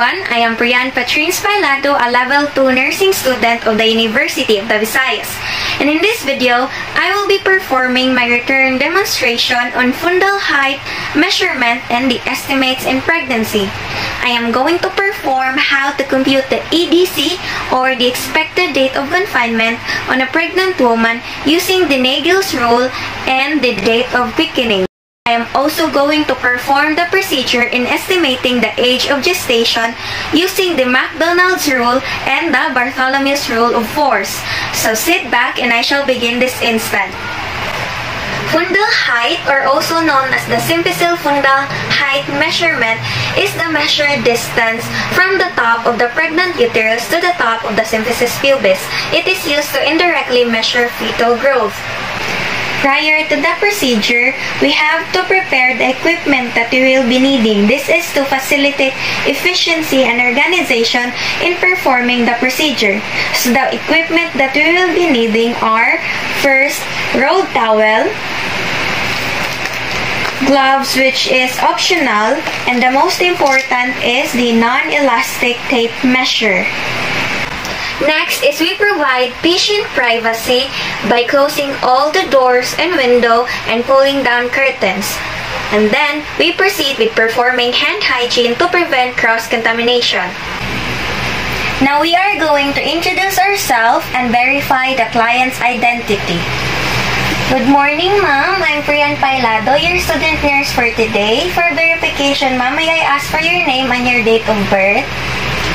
everyone, I am Preiane Patrine Spilado, a level 2 nursing student of the University of the Visayas. And in this video, I will be performing my return demonstration on fundal height measurement and the estimates in pregnancy. I am going to perform how to compute the EDC or the expected date of confinement on a pregnant woman using the Naegele's rule and the date of quickening. I am also going to perform the procedure in estimating the age of gestation using the McDonald's rule and the Bartholomew's rule of fourths. So sit back and I shall begin this instant. Fundal height, or also known as the symphysis fundal height measurement, is the measured distance from the top of the pregnant uterus to the top of the symphysis pubis. It is used to indirectly measure fetal growth. Prior to the procedure, we have to prepare the equipment that we will be needing. This is to facilitate efficiency and organization in performing the procedure. So the equipment that we will be needing are first, rolled towel, gloves which is optional, and the most important is the non-elastic tape measure. Next is we provide patient privacy by closing all the doors and window and pulling down curtains. And then, we proceed with performing hand hygiene to prevent cross-contamination. Now we are going to introduce ourselves and verify the client's identity. Good morning, ma'am. I'm Preiane Paylado, your student nurse for today. For verification, ma'am, may I ask for your name and your date of birth?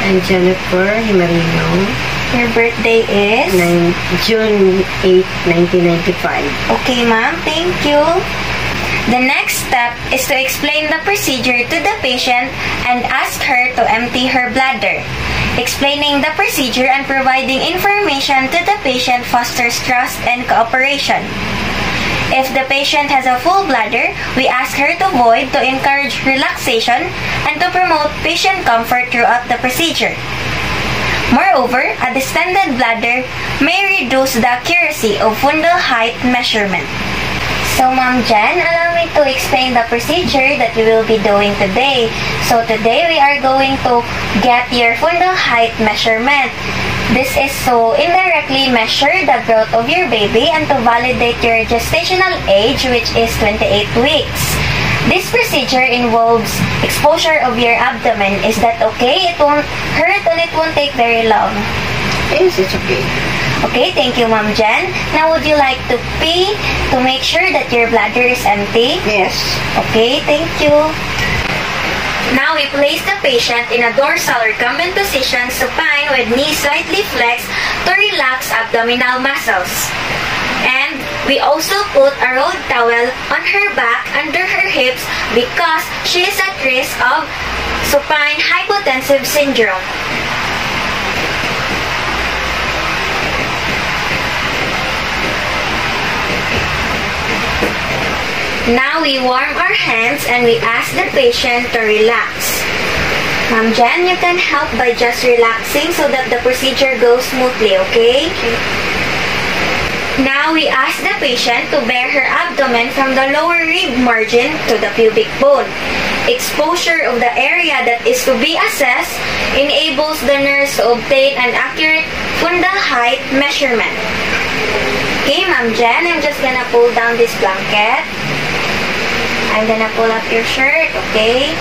I'm Jennifer Himarino. Your birthday is? Nine, June 8, 1995. Okay, ma'am. Thank you. The next step is to explain the procedure to the patient and ask her to empty her bladder. Explaining the procedure and providing information to the patient fosters trust and cooperation. If the patient has a full bladder, we ask her to void to encourage relaxation and to promote patient comfort throughout the procedure. Moreover, a distended bladder may reduce the accuracy of fundal height measurement. So, Ma'am Jen, allow me to explain the procedure that we will be doing today. So, today we are going to get your fundal height measurement. This is to indirectly measure the growth of your baby and to validate your gestational age, which is 28 weeks. This procedure involves exposure of your abdomen. Is that okay? It won't hurt and it won't take very long. Yes, it's okay. Okay, thank you, Ma'am Jen. Now, would you like to pee to make sure that your bladder is empty? Yes. Okay, thank you. Now, we place the patient in a dorsal recumbent position supine with knees slightly flexed to relax abdominal muscles. We also put a rolled towel on her back under her hips because she is at risk of supine hypotensive syndrome. Now we warm our hands and we ask the patient to relax. Ma'am Jen, you can help by just relaxing so that the procedure goes smoothly, okay? Now we ask the patient to bear her abdomen from the lower rib margin to the pubic bone. Exposure of the area that is to be assessed enables the nurse to obtain an accurate fundal height measurement. Okay, Ma'am Jen, I'm just gonna pull down this blanket. I'm gonna pull up your shirt, okay?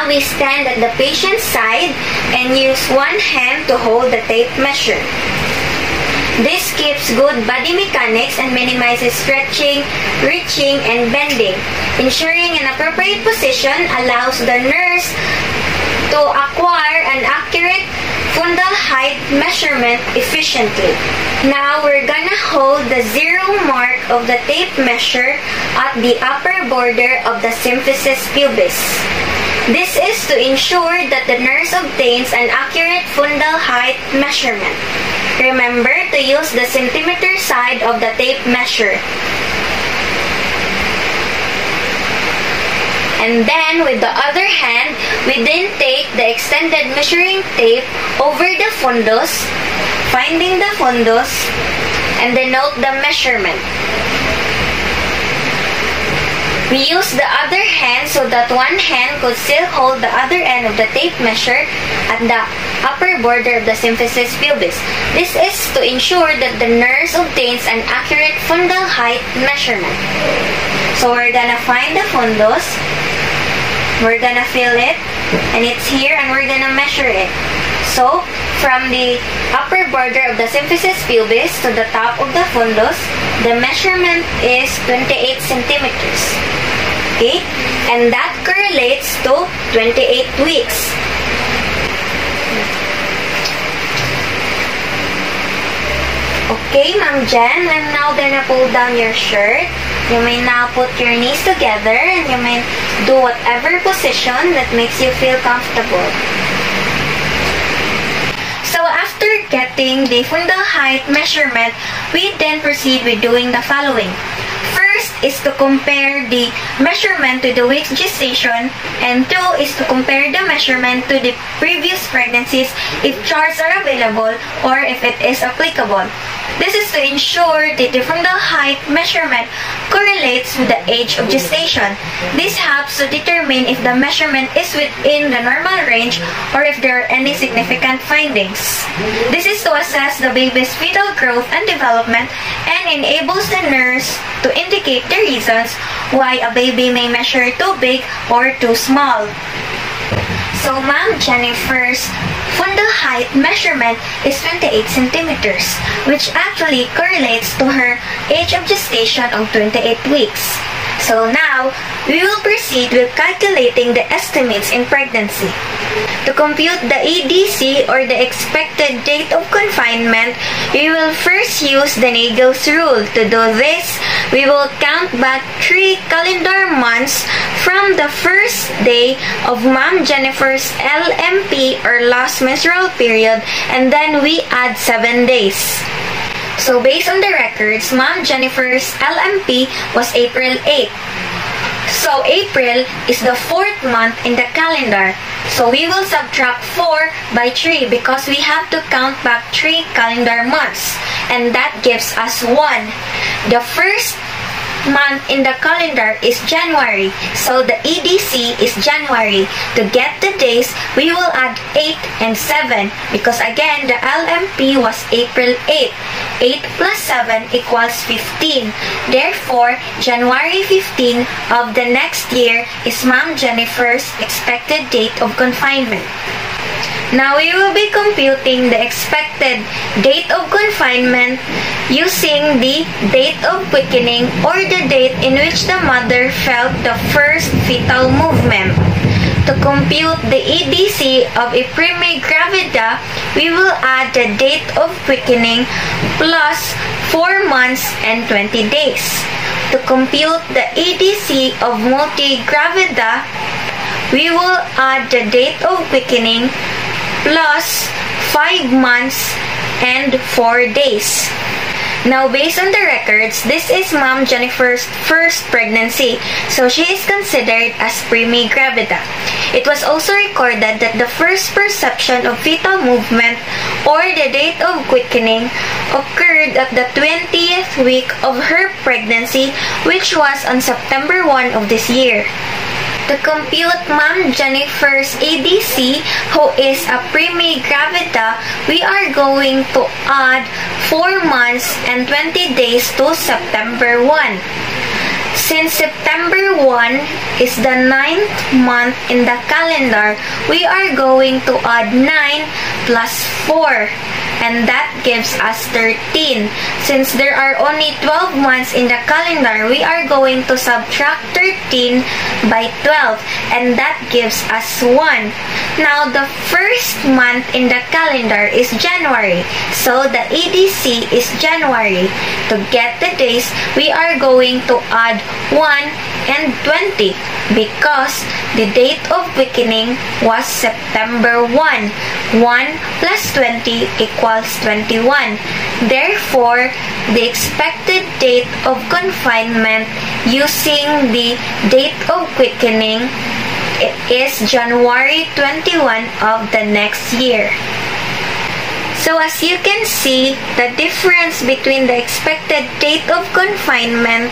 Now we stand at the patient's side and use one hand to hold the tape measure. This keeps good body mechanics and minimizes stretching, reaching, and bending. Ensuring an appropriate position allows the nurse to acquire an accurate fundal height measurement efficiently. Now we're gonna hold the zero mark of the tape measure at the upper border of the symphysis pubis. This is to ensure that the nurse obtains an accurate fundal height measurement. Remember to use the centimeter side of the tape measure. And then, with the other hand, we then take the extended measuring tape over the fundus, finding the fundus, and denote the measurement. We use the other hand so that one hand could still hold the other end of the tape measure at the upper border of the symphysis pubis. This is to ensure that the nurse obtains an accurate fundal height measurement. So we're gonna find the fundus, we're gonna feel it, and it's here, and we're gonna measure it. So, from the upper border of the symphysis pubis to the top of the fundus, the measurement is 28 centimeters. Okay? And that correlates to 28 weeks. Okay, Ma'am Jen, I'm now gonna pull down your shirt. You may now put your knees together and you may do whatever position that makes you feel comfortable. So getting the fundal height measurement, we then proceed with doing the following. First is to compare the measurement to the week's gestation and two is to compare the measurement to the previous pregnancies if charts are available or if it is applicable. This is to ensure the fundal height measurement correlates with the age of gestation. This helps to determine if the measurement is within the normal range or if there are any significant findings. This is to assess the baby's fetal growth and development and enables the nurse to indicate the reasons why a baby may measure too big or too small. So, Ma'am Jennifer's fundal height measurement is 28 centimeters, which actually correlates to her age of gestation of 28 weeks. So now, we will proceed with calculating the estimates in pregnancy. To compute the EDC or the expected date of confinement, we will first use the Naegele's rule. To do this, we will count back three calendar months from the first day of Mom Jennifer's LMP or last menstrual period and then we add seven days. So based on the records, Mom Jennifer's LMP was April 8. So April is the fourth month in the calendar. So we will subtract 4 by 3 because we have to count back 3 calendar months. And that gives us 1. The first month in the calendar is January. So the EDC is January. To get the days, we will add 8 and 7 because again, the LMP was April 8. 8 plus 7 equals 15. Therefore, January 15 of the next year is Mom Jennifer's expected date of confinement. Now we will be computing the expected date of confinement using the date of quickening or the date in which the mother felt the first fetal movement. To compute the EDC of a primi gravida, we will add the date of quickening plus 4 months and 20 days. To compute the EDC of multigravida, we will add the date of quickening plus 5 months and 4 days. Now, based on the records, this is Mom Jennifer's first pregnancy, so she is considered as primi gravida. It was also recorded that the first perception of fetal movement or the date of quickening occurred at the 20th week of her pregnancy, which was on September 1 of this year. To compute Ma'am Jennifer's EDC, who is a primi gravida, we are going to add 4 months and 20 days to September 1. Since September 1 is the ninth month in the calendar, we are going to add 9 plus 4 and that gives us 13. Since there are only 12 months in the calendar, we are going to subtract 13 by 12 and that gives us 1. Now, the first month in the calendar is January, so the EDC is January. To get the days, we are going to add 1 and 20 because the date of beginning was September 1. 1 plus 20 equals 21. Therefore, the expected date of confinement using the date of quickening is January 21 of the next year. So as you can see, the difference between the expected date of confinement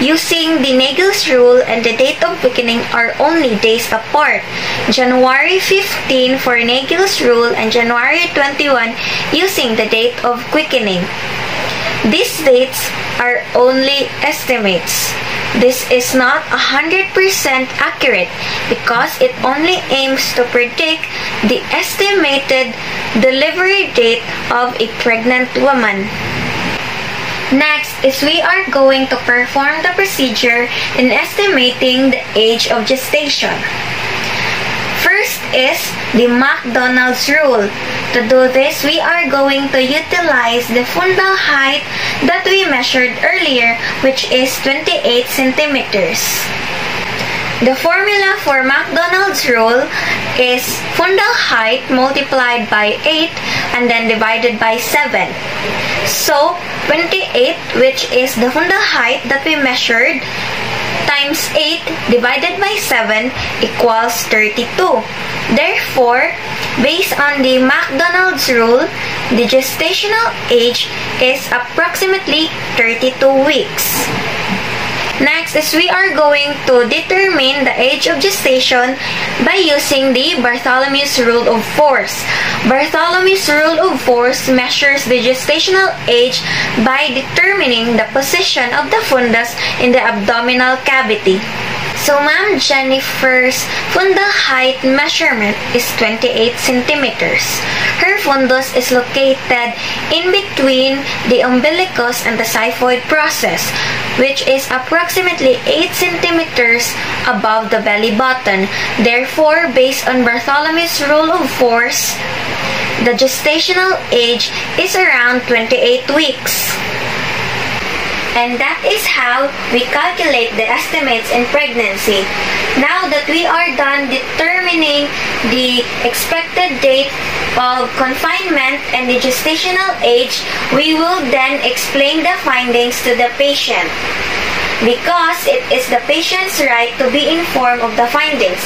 using the Naegele's rule and the date of quickening are only days apart. January 15 for Naegele's rule and January 21 using the date of quickening. These dates are only estimates. This is not 100% accurate because it only aims to predict the estimated delivery date of a pregnant woman. Next is we are going to perform the procedure in estimating the age of gestation. First is the McDonald's rule. To do this, we are going to utilize the fundal height that we measured earlier, which is 28 centimeters. The formula for McDonald's rule is fundal height multiplied by 8 and then divided by 7. So, 28, which is the fundal height that we measured, times 8 divided by 7 equals 32. Therefore, based on the McDonald's rule, the gestational age is approximately 32 weeks. Next is we are going to determine the age of gestation by using the Bartholomew's Rule of Force. Bartholomew's Rule of Force measures the gestational age by determining the position of the fundus in the abdominal cavity. So, Ma'am Jennifer's fundal height measurement is 28 centimeters. Her fundus is located in between the umbilicus and the xiphoid process, which is approximately 8 centimeters above the belly button. Therefore, based on Bartholomew's rule of force, the gestational age is around 28 weeks. And that is how we calculate the estimates in pregnancy. Now that we are done determining the expected date of confinement and the gestational age, we will then explain the findings to the patient because it is the patient's right to be informed of the findings.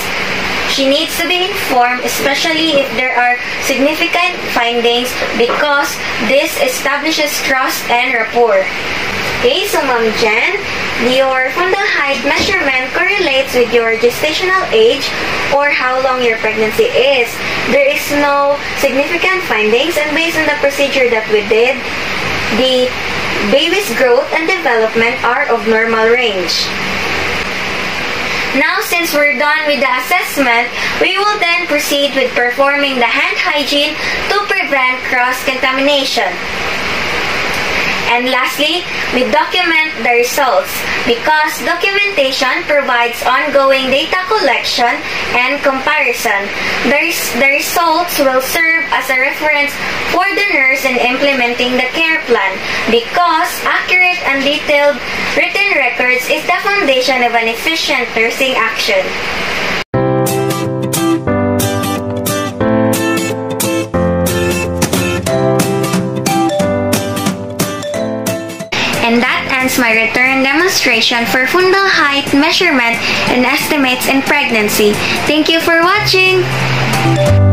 She needs to be informed, especially if there are significant findings, because this establishes trust and rapport. Okay, so Ma'am Jen, your fundal height measurement correlates with your gestational age or how long your pregnancy is. There is no significant findings and based on the procedure that we did, the baby's growth and development are of normal range. Now, since we're done with the assessment, we will then proceed with performing the hand hygiene to prevent cross-contamination. And lastly, we document the results because documentation provides ongoing data collection and comparison. The, res- the results will serve as a reference for the nurse in implementing the care plan because accurate and detailed written records is the foundation of an efficient nursing action. Return demonstration for fundal height measurement and estimates in pregnancy. Thank you for watching!